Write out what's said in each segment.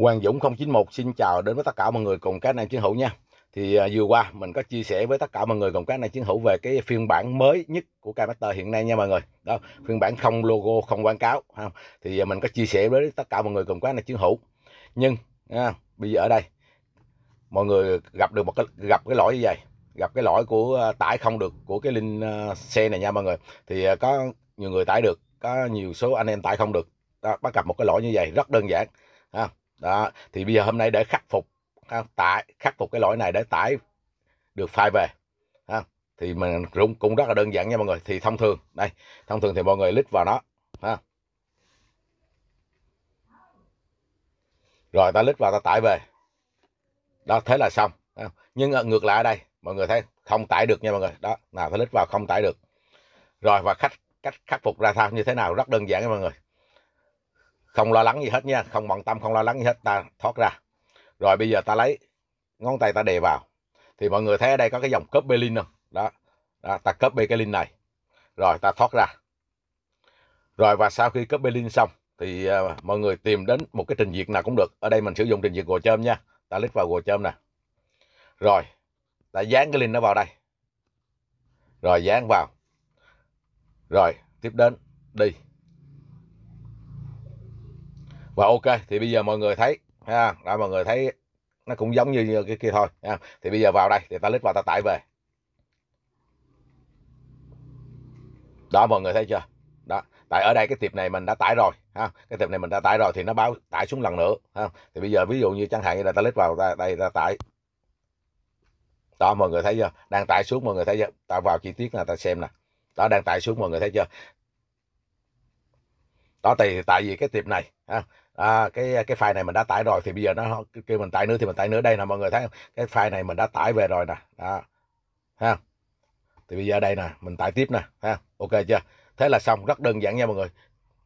Hoàng Dũng 091 xin chào đến với tất cả mọi người cùng các anh em chiến hữu nha. Thì à, vừa qua mình có chia sẻ với tất cả mọi người cùng các anh em chiến hữu về cái phiên bản mới nhất của Kmaster hiện nay nha mọi người. Đó, phiên bản không logo, không quảng cáo ha. Thì à, mình có chia sẻ với tất cả mọi người cùng các anh em chiến hữu. Nhưng à, bây giờ ở đây mọi người gặp được một cái gặp cái lỗi như vậy, gặp cái lỗi của à, tải không được của cái link à, xe này nha mọi người. Thì à, có nhiều người tải được, có nhiều số anh em tải không được. Đó, bắt gặp một cái lỗi như vậy rất đơn giản. Ha đó, thì bây giờ hôm nay để khắc phục tải, khắc phục cái lỗi này để tải được file về, ha. thì mình cũng cũng rất là đơn giản nha mọi người, thì thông thường, đây, thông thường thì mọi người click vào nó, ha. rồi, ta click vào ta tải về. Đó, thế là xong nhưng à, ngược lại ở đây, mọi người thấy không tải được nha mọi người. Đó, nào ta click vào không tải được. Rồi, và cách cách khắc phục ra sao, như thế nào, rất đơn giản nha mọi người không lo lắng gì hết nha không bận tâm không lo lắng gì hết ta thoát ra. Rồi bây giờ ta lấy ngón tay ta đè vào. Thì mọi người thấy ở đây có cái dòng copy link không? Đó, đó ta copy cái link này. Rồi ta thoát ra. Rồi và sau khi copy link xong thì uh, mọi người tìm đến một cái trình duyệt nào cũng được. Ở đây mình sử dụng trình duyệt chôm nha. Ta click vào chôm nè. Rồi ta dán cái link nó vào đây. Rồi dán vào. Rồi tiếp đến đi và ok thì bây giờ mọi người thấy ha đó, mọi người thấy nó cũng giống như, như cái kia thôi ha. thì bây giờ vào đây thì ta lít vào ta tải về. Đó mọi người thấy chưa? Đó tại ở đây cái tiệp này mình đã tải rồi ha. Cái tiệp này mình đã tải rồi thì nó báo tải xuống lần nữa ha. Thì bây giờ ví dụ như chẳng hạn như là ta lít vào ta, đây ta tải. Đó mọi người thấy chưa? Đang tải xuống mọi người thấy chưa? Ta vào chi tiết là ta xem nè. Đó đang tải xuống mọi người thấy chưa? Đó thì tại vì cái tiệp này ha à, cái cái file này mình đã tải rồi thì bây giờ nó kêu mình tải nữa thì mình tải nữa. Đây nè mọi người thấy không? Cái file này mình đã tải về rồi nè đó ha. Thì bây giờ đây nè mình tải tiếp nè ha ok chưa? Thế là xong rất đơn giản nha mọi người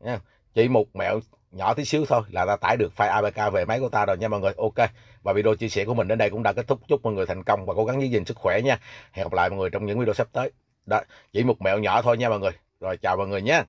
nha. chỉ một mẹo nhỏ tí xíu thôi là ta tải được file APK về máy của ta rồi nha mọi người ok. Và video chia sẻ của mình đến đây cũng đã kết thúc. Chúc mọi người thành công và cố gắng giữ gìn sức khỏe nha. Hẹn gặp lại mọi người trong những video sắp tới. Đó chỉ một mẹo nhỏ thôi nha mọi người. Rồi chào mọi người nhé.